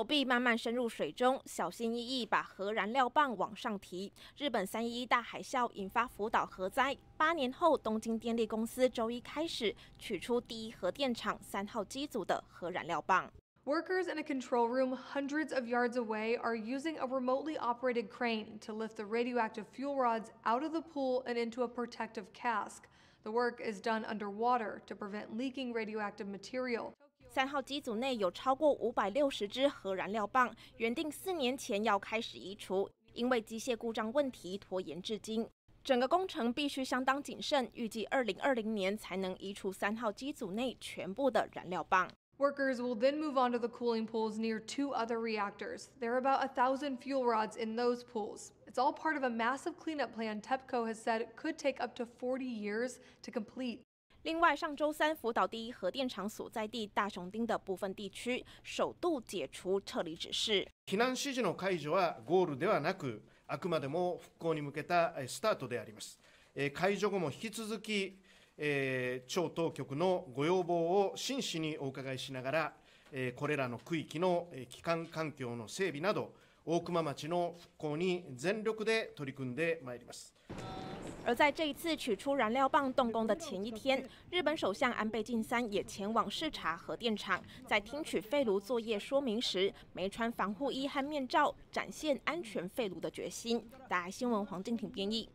手臂慢慢深入水中，小心翼翼把核燃料棒往上提。日本三一一大海啸引发福岛核灾，八年后，东京电力公司周一开始取出第一核电厂三号机组的核燃料棒。Workers in a control room hundreds of yards away are using a remotely operated crane to lift the radioactive fuel rods out of the pool and into a protective cask. The work is done underwater to prevent leaking radioactive material. 三号机组内有超过五百六十支核燃料棒，原定四年前要开始移除，因为机械故障问题拖延至今。整个工程必须相当谨慎，预计二零二零年才能移除三号机组内全部的燃料棒。Workers will then move on to the cooling pools near two other reactors. There are about a thousand fuel rods in those pools. It's all part of a massive cleanup plan TEPCO has said could take up to 40 years to complete. 另外，上周三福岛第一核电厂所在地大熊町的部分地区首度解除撤离指示。避難指示の解除はゴールではなく、あくまでも復興に向けたスタートであります。解除後も引き続きえ、町当局のご要望を真摯にお伺いしながら、え、これらの区域の帰還環境の整備など、大熊町の復興に全力で取り組んでまいります。而在这一次取出燃料棒动工的前一天，日本首相安倍晋三也前往视察核电厂，在听取废炉作业说明时，没穿防护衣和面罩，展现安全废炉的决心。大新闻黄静婷编译。